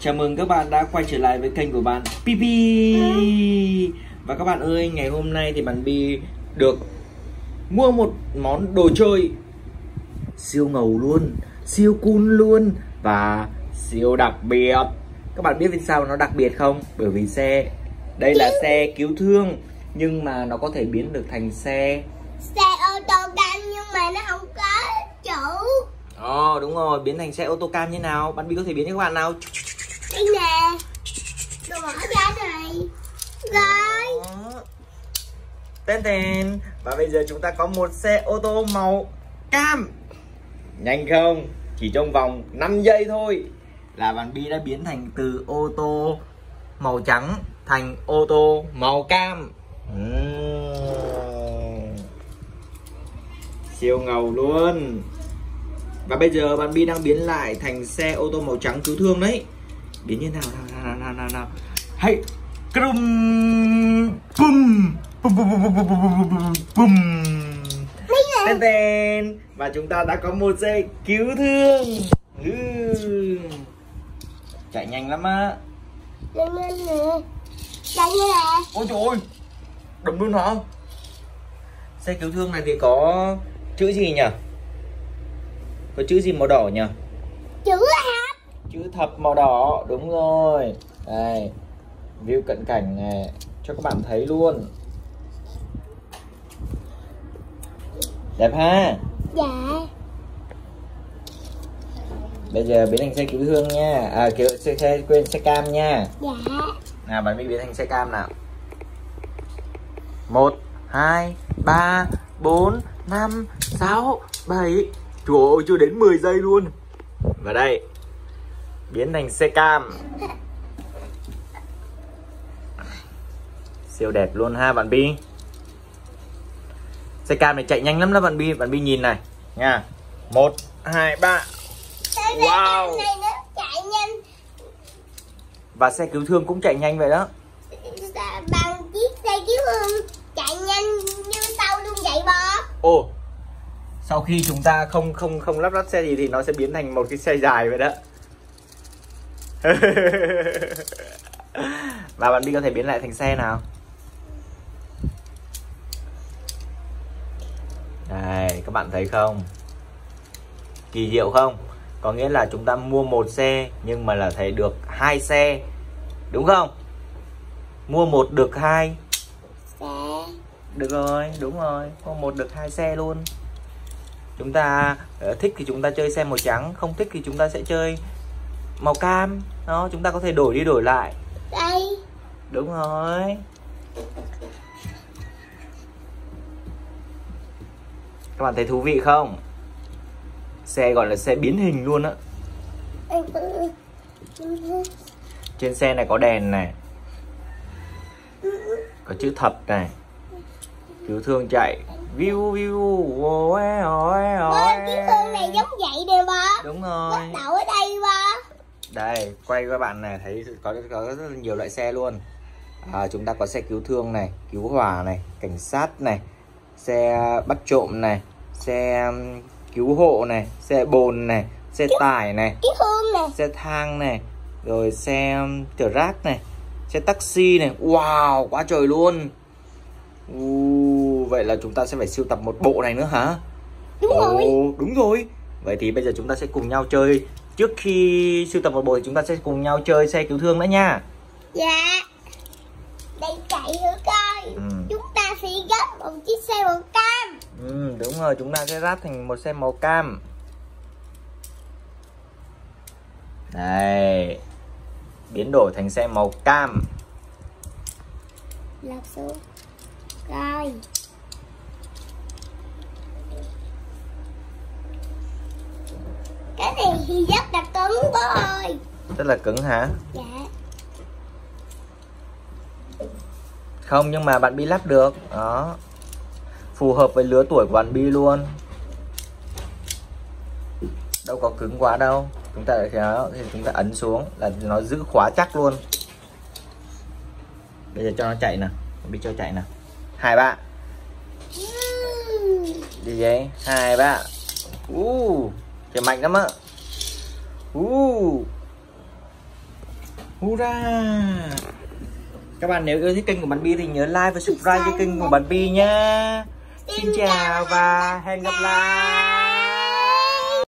Chào mừng các bạn đã quay trở lại với kênh của bạn PP Và các bạn ơi, ngày hôm nay thì bạn Bi được mua một món đồ chơi Siêu ngầu luôn, siêu cool luôn Và siêu đặc biệt Các bạn biết vì sao nó đặc biệt không? Bởi vì xe, đây là xe cứu thương Nhưng mà nó có thể biến được thành xe xe ô tô cam nhưng mà nó không có chủ Ồ oh, đúng rồi, biến thành xe ô tô cam như nào? Bạn Bi có thể biến cho các bạn nào? Đây nè. Đồ bỏ ra này. Rồi. Tên tên. Và bây giờ chúng ta có một xe ô tô màu cam. Nhanh không? Chỉ trong vòng 5 giây thôi. Là bạn Bi đã biến thành từ ô tô màu trắng thành ô tô màu cam. Uhm. Siêu ngầu luôn. Và bây giờ bạn Bi đang biến lại thành xe ô tô màu trắng cứu thương đấy. Biến như nào nào nào nào nào nào. Hay Crum Bum Bum bum bum bum bum bum bum bum. Nè Tên tên. Và chúng ta đã có một xe cứu thương. Ừ. Chạy nhanh lắm á. Đây nè. Nè. Ôi trời ơi. Đầm luôn hả? Xe cứu thương này thì có chữ gì nhỉ? Có chữ gì màu đỏ nhỉ? Chữ hạt chữ thập màu đỏ. Đúng rồi. Đây. View cận cảnh này cho các bạn thấy luôn. Đẹp ha? Dạ. Bây giờ biến thành xe cứu thương nha. À kiểu xe, xe quên xe cam nha. Dạ. Nào bạn mới biến thành xe cam nào. Một hai ba bốn năm sáu bảy. Trời ơi chưa đến 10 giây luôn. Và đây Biến thành xe cam. Siêu đẹp luôn ha bạn Bi. Xe cam này chạy nhanh lắm đó bạn Bi. Bạn Bi nhìn này. Nha. Một hai ba. Wow. Và xe cứu thương cũng chạy nhanh vậy đó. Dạ, bằng chiếc xe cứu thương chạy nhanh như sau luôn vậy bò Ồ. Sau khi chúng ta không không không lắp ráp xe gì thì nó sẽ biến thành một cái xe dài vậy đó Và bạn Bi có thể biến lại thành xe nào? Đây các bạn thấy không? Kỳ diệu không? Có nghĩa là chúng ta mua một xe Nhưng mà là thấy được hai xe Đúng không? Mua một được hai. Xe. Được rồi, đúng rồi, có một được hai xe luôn. Chúng ta ờ, thích thì chúng ta chơi xe màu trắng, không thích thì chúng ta sẽ chơi màu cam. Đó, chúng ta có thể đổi đi đổi lại. đây Đúng rồi. Các bạn thấy thú vị không? Xe gọi là xe biến hình luôn á. Trên xe này có đèn này, có chữ thập này. Cứu thương chạy. Viu. Oe oe Bò, oe. chiếc thương này giống vậy nè bò Đúng bắt rồi. đầu ở đây quay các bạn này thấy có có rất là nhiều loại xe luôn. À, chúng ta có xe cứu thương này, cứu hỏa này, cảnh sát này, xe bắt trộm này, xe cứu hộ này, xe bồn này, xe tải này, xe thang này, rồi xe chở rác này, xe taxi này. Wow, quá trời luôn. Uh, vậy là chúng ta sẽ phải sưu tập một bộ này nữa hả? đúng Ồ, rồi đúng rồi. Vậy thì bây giờ chúng ta sẽ cùng nhau chơi. Trước khi sưu tập một bộ thì chúng ta sẽ cùng nhau chơi xe cứu thương nữa nha. dạ đây chạy thử coi Ừ. chúng ta sẽ gấp một chiếc xe màu cam Ừ, đúng rồi, chúng ta sẽ ráp thành một xe màu cam. Đây. Biến đổi thành xe màu cam. lật xuống rồi cái này thì rất cứng ơi Rất là cứng hả? dạ Không, nhưng mà bạn Bi lắp được. Đó. Phù hợp với lứa tuổi của bạn Bi luôn. Đâu có cứng quá đâu. Chúng ta lại đó, thì chúng ta ấn xuống là nó giữ khóa chắc luôn. Bây giờ cho nó chạy nào. Bi cho chạy nào. Hai ba. Ừm. Đi vậy. Hai ba. Uh, chạy mạnh lắm á. Uh. Hurra. Các bạn nếu yêu thích kênh của bạn Bi thì nhớ like và subscribe cho kênh của bạn Bi nha. Xin chào và hẹn gặp lại